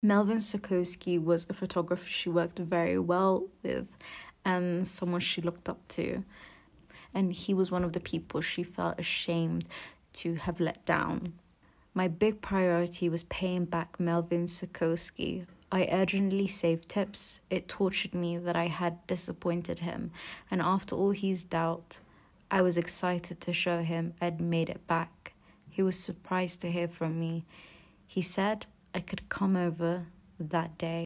Melvin Sokolsky was a photographer she worked very well with and someone she looked up to. And he was one of the people she felt ashamed to have let down. My big priority was paying back Melvin Sokolsky. I urgently saved tips. It tortured me that I had disappointed him, and after all his doubt, I was excited to show him I'd made it back. He was surprised to hear from me. He said I could come over that day.